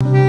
you